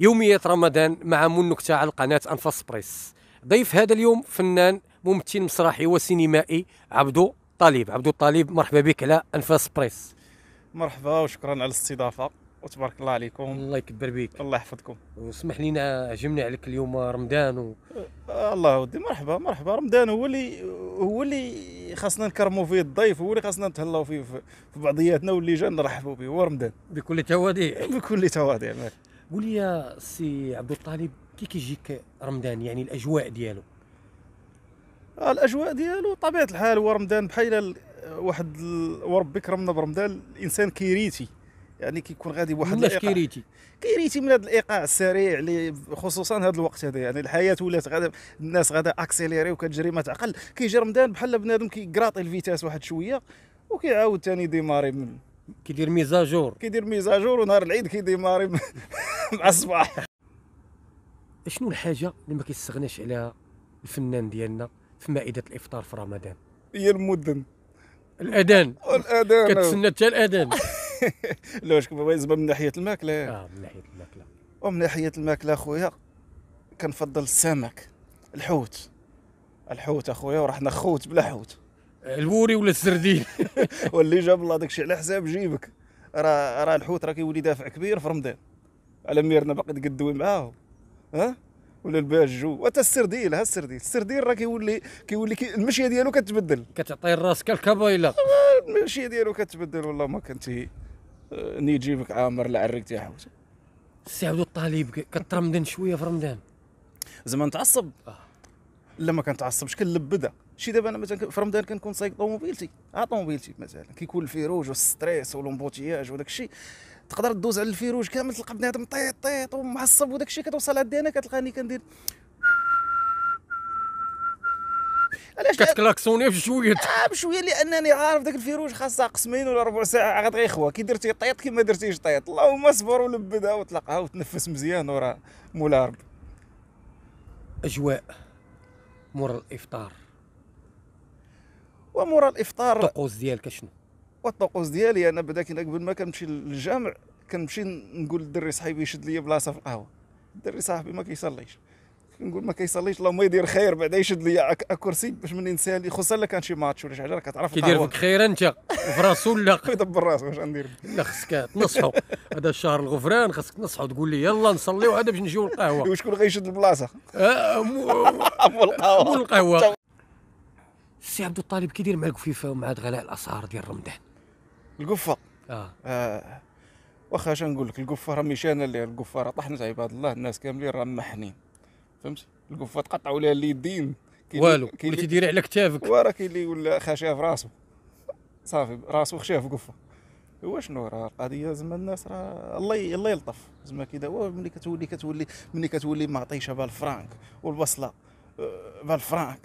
يوميات رمضان مع منكتة على قناة أنفاس بريس. ضيف هذا اليوم فنان ممثل مسرحي وسينمائي عبدو طالب. عبدو طالب مرحبا بك على أنفاس بريس. مرحبا وشكرا على الاستضافة وتبارك الله عليكم. الله يكبر بك. الله يحفظكم. واسمح لينا عجبني عليك اليوم رمضان و... آه، الله ودي. مرحبا مرحبا. رمضان هو اللي هو اللي خاصنا نكرموا فيه الضيف هو اللي خاصنا نتهلاو فيه في بعضياتنا واللي جا نرحبوا به. هو رمضان. بكل تواضع بكل تواضع مال قول لي يا سي عبدو الطالب كي كيجيك رمضان يعني الأجواء ديالو؟ الأجواء ديالو طبيعة الحال هو رمضان بحال ال- واحد ال- وربي كرمنا برمضان الإنسان كيريتي. يعني كيكون غادي بواحد مناش الإيقاع- كيريتي؟ كيريتي من هذا الإيقاع السريع اللي خصوصا هذا الوقت هذا. يعني الحياة ولات غادا الناس غادا اكسيليري وكتجري ما تعقل. كيجي رمضان بحال بنادم كيقراطي الفيتاس واحد شوية وكيعاود ثاني ديماري من كيدير ميزاجور كيدير ميزاجور ونهار العيد كيديماري مع الصباح. شنو الحاجة اللي ما كيستغناش عليها الفنان ديالنا في مائدة الإفطار في رمضان؟ هي المدن. الأذان. والأذان. كتسنى حتى الأذان. لا واش زعما من ناحية الماكلة. آه من ناحية الماكلة. ومن ناحية الماكلة أخويا كنفضل السمك الحوت. الحوت أخويا وراح نخوت بلا حوت. البوري ولا السردين؟ واللي جاب الله داكشي على حساب جيبك. راه راه الحوت راه كيولي دافع كبير في رمضان. على ميرنا باقي تقدوي معاه ها؟ ولا الباجو وتا السرديل ها السرديل. السرديل راه كيولي كيولي كي المشيه ديالو كتبدل. كتعطي راسك الكبايلة المشيه ديالو كتبدل. والله ما كنتي آه، ني جيبك عامر لا عرقتي يا حوت. السي عبدو الطالب كترمضن شوية في رمضان. زعما نتعصب آه. لا ما كنتعصبش كنلبدها. شي دابا أنا مثلا في رمضان كنكون سايق طوموبيلتي. ها طوموبيلتي مثلا. كيكون الفيروج والستريس والامبوتياج وداك الشيء. تقدر دوز على ال feu rouge كامل تلقى بنادم طيط طيط ومعصب وداك الشيء كتوصل عندي أنا كتلقاني كندير. علاش؟ كتكلاكسوني في شوية آه بشوية لأنني عارف داك ال feu rouge خاصها قسمين ولا ربع ساعة. عاد غيخوى كي درتي طيط كي ما درتيش طيط. اللهم اصبر ولبدها وطلقها وتنفس مزيان وراه مولا ربي أجواء. مور الإفطار. ومورا الإفطار. الطقوس ديالك شنو؟ والطقوس ديالي أنا بدا كي قبل ما كنمشي للجامع كنمشي نقول للدري صاحبي يشد لي بلاصة في القهوة. الدري صاحبي ما كيصليش. كنقول ما كيصليش اللهم يدير خير بعدا يشد لي كرسي باش من نسالي خصوصا إلا كان شي ماتش ولا شي حاجة كتعرف كيدير. فيك خير أنت في راسو لا يدبر راسو واش غندير. لا خصك تنصحو. هذا الشهر الغفران خصك تنصحو تقول لي يلا نصليو عاد باش نجيو للقهوه وشكون غيشد البلاصة؟ آه، مو- مول القهوة. مول القهوة. السي عبد الطالب كيدير مع القفيفة ومع غلاء الأسعار ديال رمضان؟ القفة. آه. آه. واخا اش نقول لك؟ القفة راه ماشي أنا اللي القفة راه طحنت عباد الله الناس كاملين راه محنين. فهمتي القفة تقطعوا لها اليدين والو اللي- تيدير على كتافك. وراه كاين اللي ولا في راسو. صافي راسو خشاه في قفة. هو شنو راه؟ القضية زعما الناس راه الله الله يلطف. زعما دابا ملي كتولي كتولي ملي كتولي معطيشه بالفرانك والبصله آه، بالفرانك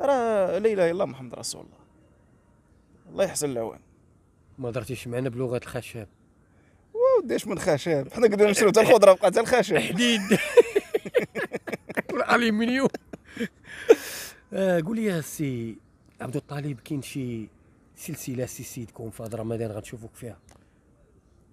راه لا اله الا الله محمد رسول الله. الله يحسن العوان. ما درتيش معنا بلغة الخشب؟ وديش من خشب؟ حنا قدرنا نشرو حتى الخضرة بقات حتى الخشب. حديد. الالومنيوم آه قول لي يا سي عبد الطالب كاين شي سلسلة سي سيدكم في هذا رمضان غنشوفوك فيها؟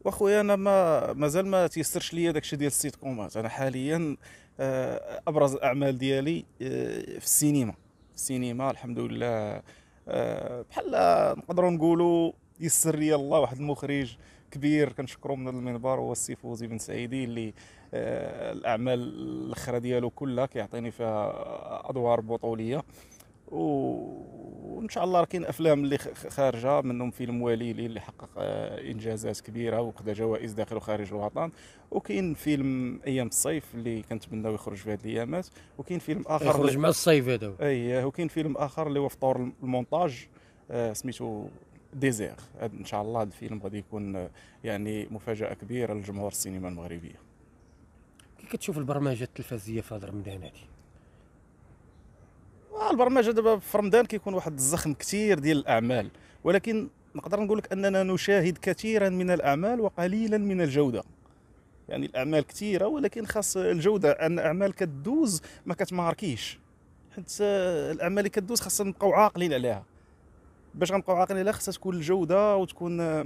واخويا أنا ما مازال ما تيسرش ليا داكشي ديال السيت كومات أنا حاليا آه، أبرز الأعمال ديالي آه، في السينما. السينما الحمد لله آه، بحال نقدروا نقولوا يسر لي الله واحد المخرج كبير. كنشكرو من المنبر هو السي فوزي بن سعيدي اللي آه، الأعمال الأخرى ديالو كلها كيعطيني فيها أدوار بطولية. وان شاء الله راه كاين أفلام اللي خارجة منهم فيلم وليلي اللي حقق آه، إنجازات كبيرة وخدا جوائز داخل وخارج الوطن. وكاين فيلم أيام الصيف اللي كنتمناو يخرج في هذه الأيامات. وكاين فيلم آخر يخرج مع الصيف هذا هو. أي وكاين فيلم آخر اللي هو في طور المونتاج آه، سميتو Désert إن شاء الله هذا الفيلم غادي يكون آه، يعني مفاجأة كبيرة لجمهور السينما المغربية. كي كتشوف البرمجة التلفزيونية في هذا رمضان هذه البرمجه دابا في رمضان كيكون واحد الزخم كثير ديال الأعمال. ولكن نقدر نقول لك أننا نشاهد كثيرا من الأعمال وقليلا من الجودة. يعني الأعمال كثيرة ولكن خاص الجودة أن اعمال كدوز ما كتماركيش حيت آه، الأعمال اللي كدوز خاصنا نبقاو عاقلين عليها. باش غنبقاو عاقلين عليها خاصها تكون الجودة وتكون آه،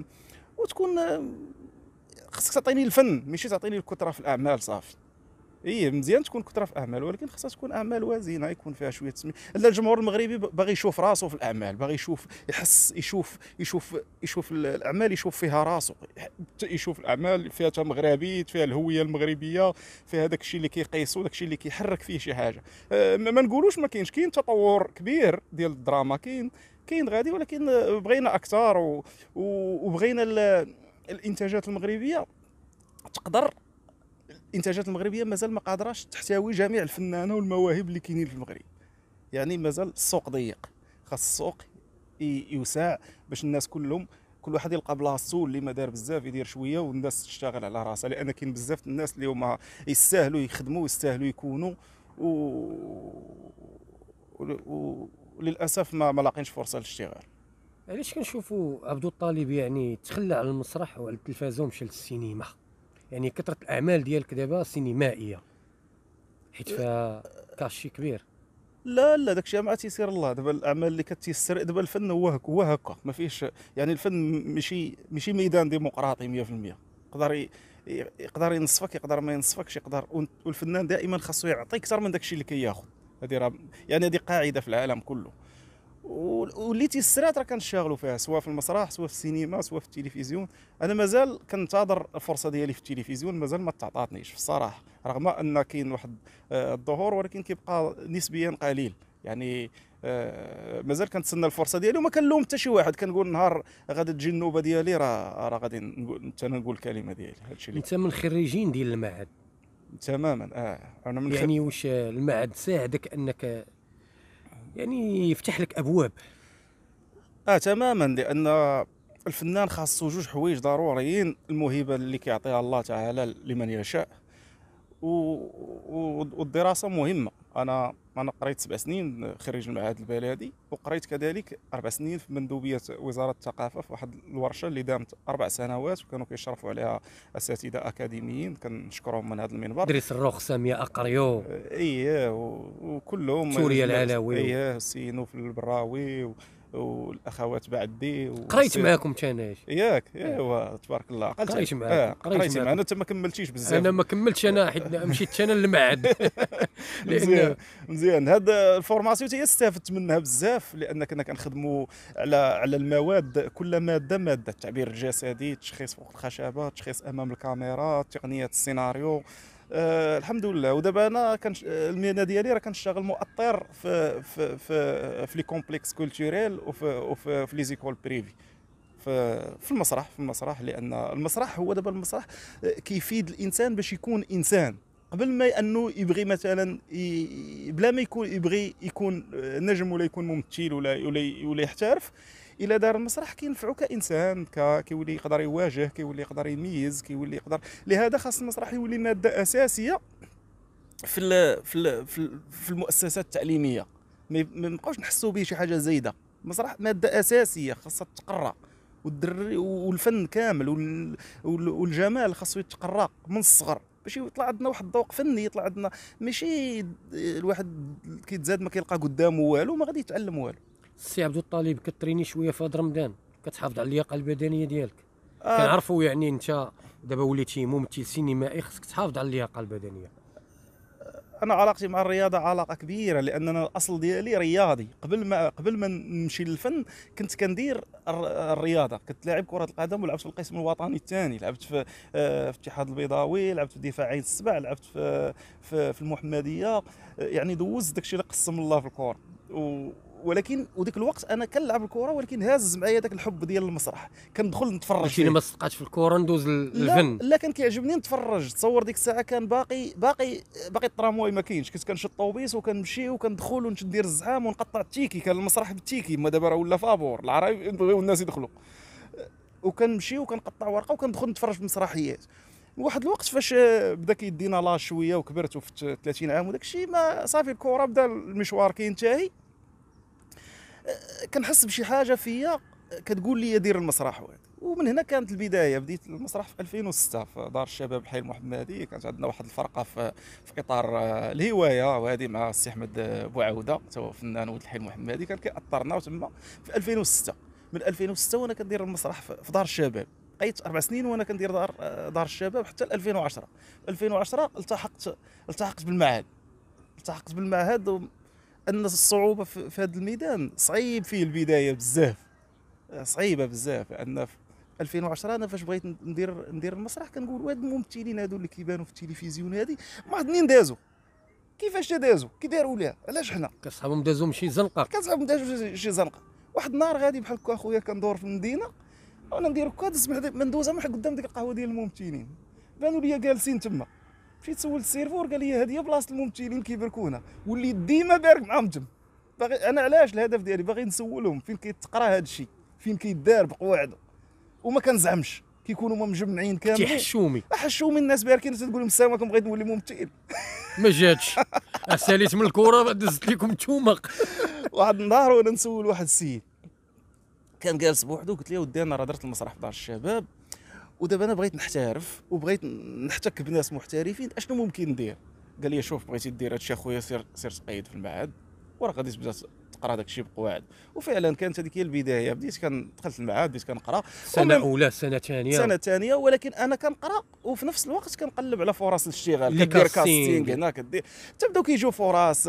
وتكون آه، خاصك تعطيني الفن ماشي تعطيني الكثرة في الأعمال صافي. اي مزيان تكون كثرة في اعمال ولكن خاصها تكون أعمال وازنه يكون فيها شوية تسمية. لا الجمهور المغربي باغي يشوف راسه في الأعمال باغي يشوف يحس يشوف يشوف يشوف الأعمال يشوف فيها راسه يشوف الأعمال فيها تا مغربي فيها الهوية المغربية فيها داك الشيء اللي كيقيسو داك الشيء اللي كيحرك فيه شي حاجة. أه، ما نقولوش ما كاينش كاين تطور كبير ديال الدراما كاين كاين غادي ولكن بغينا أكثر وبغينا الإنتاجات المغربية تقدر الانتاجات المغربية مازال ما قادراش تحتوي جميع الفنانة والمواهب اللي كاينين في المغرب. يعني مازال السوق ضيق. خاص السوق يوسع باش الناس كلهم كل واحد يلقى بلاصتو اللي ما دار بزاف يدير شوية والناس تشتغل على راسها. لأن كاين بزاف الناس اللي هما يستاهلوا يخدموا ويستاهلوا يكونوا. و... و... وللأسف ما ما لاقينش فرصة للاشتغال. علاش كنشوفوا عبدو الطالب يعني تخلى على المسرح وعلى التلفازه ومشى للسينما؟ يعني كثرة الأعمال ديالك دابا سينمائية. حيت فيها كاشي كبير. لا لا داكشي مع تيسير الله. دابا الأعمال اللي كتيسر دابا الفن هو هو هكا. ما فيش يعني الفن ماشي ماشي ميدان ديمقراطي 100% يقدر يقدر ينصفك يقدر ما ينصفكش يقدر. والفنان دائما خاصو يعطي أكثر من داكشي اللي كياخذ. هذه راه يعني هذه قاعدة في العالم كله. واللي تيسرات راه كنشتغلوا فيها سواء في المسرح سواء في السينما سواء في التلفزيون. أنا مازال كنتظر الفرصة ديالي في التلفزيون مازال ما تعطاتنيش في الصراحة رغم أن كاين واحد آه، الظهور ولكن كيبقى نسبيا قليل. يعني آه، مازال كنتسنى الفرصة ديالي وما كنلوم حتى شي واحد. كنقول نهار غادي تجي النوبة ديالي راه راه غادي نقول أنا نقول الكلمة ديالي هادشي اللي أنت من الخريجين ديال المعهد. تماما آه أنا من يعني واش المعهد ساعدك أنك يعني يفتح لك أبواب. آه تماما لأن الفنان خاصو جوج حوايج ضروريين الموهبه اللي كيعطيها الله تعالى لمن يشاء والدراسة مهمة. أنا أنا قريت سبع سنين خريج المعهد البلدي وقريت كذلك أربع سنين في مندوبية وزارة الثقافة في واحد الورشة اللي دامت أربع سنوات وكانوا كيشرفوا عليها أساتذة أكاديميين. كنشكرهم من هذا المنبر. دريس الروخ سامية أقريو. اييه وكلهم ثريا العلوي. اييه سي نوفل البراوي والأخوات بعدي قريت معاكم كان ياك ايوا تبارك الله قريت معاك آه. قريت معاك انت ما كملتيش بزاف. أنا ما كملتش أنا حيت مشيت أنا للمعهد. مزيان مزيان. هذا ال formation هي استفدت منها بزاف لأن كنا كنخدموا على على المواد كل مادة مادة التعبير الجسدي التشخيص فوق الخشبة التشخيص أمام الكاميرا تقنية السيناريو. آه الحمد لله. ودابا أنا كان المهنة ديالي راه كنشتغل مؤطر في في في, في les complexes culturels وفي وفي في les écoles privées. في في المسرح في المسرح لأن المسرح هو دابا المسرح كيفيد الإنسان باش يكون إنسان. قبل ما أنه يبغي مثلا بلا ما يكون يبغي يكون نجم ولا يكون ممثل ولا ولا, ولا يحترف إلى دار المسرح كينفعو كإنسان كيولي يقدر يواجه كيولي يقدر يميز كيولي يقدر لهذا خاص المسرح يولي مادة أساسية في ال في ال في المؤسسات التعليمية. ما نبقاوش نحسوا به شي حاجة زايدة. المسرح مادة أساسية خاصها تقرأ والدري والفن كامل والجمال خاصو يتقرأ من الصغر. باش يطلع عندنا واحد الذوق فني يطلع عندنا ماشي الواحد كيتزاد ما كيلقى قدامه والو ما غادي يتعلم والو. السي عبد الطالب كتريني شوية في هذا رمضان كتحافظ على اللياقة البدنية ديالك. آه. كنعرفوا يعني انت دابا وليتي ممثل سينمائي خصك تحافظ على اللياقة البدنية. أنا علاقتي مع الرياضة علاقة كبيرة لأن أنا الأصل ديالي رياضي. قبل ما قبل ما نمشي للفن كنت كندير الرياضة. كنت لاعب كرة القدم ولعبت في القسم الوطني الثاني. لعبت في آه، في الاتحاد البيضاوي لعبت في دفاع عين السبع لعبت في في, في المحمدية. يعني دوزت داكشي اللي قسم الله في الكره ولكن وديك الوقت أنا كنلعب الكرة ولكن هاز معايا داك الحب ديال المسرح. كندخل نتفرج ماشي ما صدقاتش في الكرة ندوز للفن لا, لا كان كيعجبني نتفرج. تصور ديك الساعة كان باقي باقي باقي الطرامواي ما كاينش. كنت كنشد الطوبيس وكنمشي وكندخل ندير الزحام ونقطع التيكي. كان المسرح بالتيكي ما دابا راه ولا فابور. العرب يبغيو الناس يدخلوا. وكنمشي وكنقطع ورقة وكندخل نتفرج في المسرحيات. واحد الوقت فاش بدا كيدينا l'âge شوية وكبرت وفي 30 عام وداك الشيء ما صافي الكرة بدا المشوار كينتهي. كنحس بشي حاجة فيا كتقول لي دير المسرح ومن هنا كانت البداية بديت المسرح في 2006 في دار الشباب الحي المحمدي كانت عندنا واحد الفرقة في, في اطار آه، الهواية وهذه مع السي أحمد بوعوده هو فنان ولد الحي المحمدي كان كيأطرنا وتما في 2006 من 2006 وأنا كندير المسرح في دار الشباب. بقيت أربع سنين وأنا كندير دار دار الشباب حتى 2010 2010 التحقت التحقت بالمعهد. التحقت بالمعهد أن الصعوبة في هذا الميدان صعيب فيه البداية بزاف. صعيبة بزاف. لأن في 2010 أنا فاش بغيت ندير ندير المسرح كنقول وهاد الممثلين هادو اللي كيبانوا في التلفزيون هادي ما منين دازوا؟ كيفاش دازوا؟ كي داروا ليها؟ علاش حنا؟ كصحابهم دازوا شي زنقة. كصحابهم دازوا شي زنقة. واحد النهار غادي بحال هكا اخويا كندور في المدينة وأنا ندير هكا دز من دوزه من قدام ديك القهوة ديال الممثلين. بانوا لي جالسين تما. مشيت سولت ال serveur قال لي هذه بلاصة الممثلين كيبركوا هنا واللي ديما بارك معاهم تم باغي أنا علاش الهدف ديالي؟ باغي نسولهم فين كيتقرا هذا الشيء؟ فين كيدار بقواعده؟ وما كنزعمش. كيكونوا هما مجمعين كاملين. تيحشومي حشومي الناس باركين. تقول لهم السلام عليكم بغيت نولي ممثل. ما جاتش. ساليت من الكره دزت لكم نتوما واحد النهار وأنا نسول واحد السيد. كان جالس بوحدو قلت له ودي أنا راه درت المسرح في دار الشباب. ودابا أنا بغيت نحترف وبغيت نحتك بناس محترفين اشنو ممكن ندير؟ قال لي شوف بغيتي دير هادشي اخويا سير سير تقيد في المعهد وراه غادي تبدا تقرا داك الشيء بقواعد. وفعلا كانت هذيك هي البداية بديت كان دخلت المعهد بديت كنقرا. سنة أولى سنة ثانية. سنة ثانية ولكن أنا كنقرا وفي نفس الوقت كنقلب على فرص الاشتغال كدير casting هنا كدير. تبداو كيجيو فرص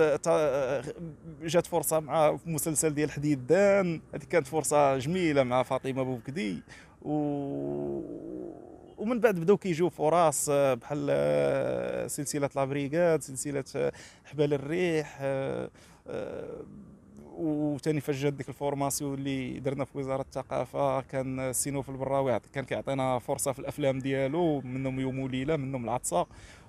جات فرصة مع مسلسل ديال حديدان هذه كانت فرصة جميلة مع فاطمة بوبكدي و ومن بعد بداو كيجيو فرص بحال سلسلة La Brigade سلسلة حبال الريح وثاني فاش جات ديك ال formation اللي درنا في وزارة الثقافة كان سي نوفل البراوي كان كيعطينا فرصة في الأفلام ديالو منهم يوم وليلة منهم العطسة.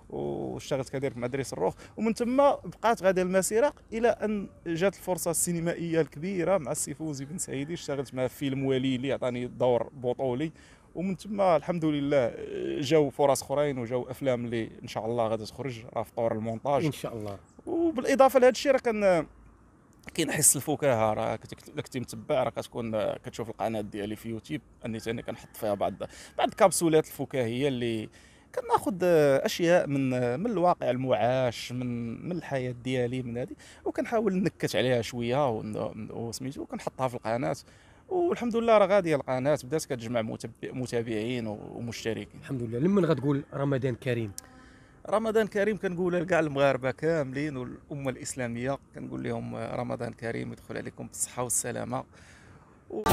واشتغلت كذلك مع دريس الروخ. ومن ثم بقات غادي المسيرة إلى أن جات الفرصة السينمائية الكبيرة مع السي فوزي بن سعيدي اشتغلت مع فيلم وليلي اللي عطاني دور بطولي. ومن ثم الحمد لله جاو فرص أخرين وجاو أفلام اللي إن شاء الله غادي تخرج. راه في طور المونتاج. إن شاء الله. وبالإضافة لهذا الشيء راه كان كاين حس الفكاهة. راه كنتي متبع راه كتكون كتشوف القناة ديالي في يوتيوب. أني ثاني كنحط فيها بعض بعض الكبسولات الفكاهية اللي كناخذ أشياء من من الواقع المعاش من من الحياة ديالي من هذه وكنحاول نكت عليها شوية وسميتو وكنحطها في القناة. والحمد لله راه غاديه القناة بدات كتجمع متابعين ومشتركين. الحمد لله. لمن غتقول رمضان كريم؟ رمضان كريم كنقولها لكاع المغاربة كاملين والأمة الإسلامية. كنقول لهم رمضان كريم يدخل عليكم بالصحة والسلامة. و...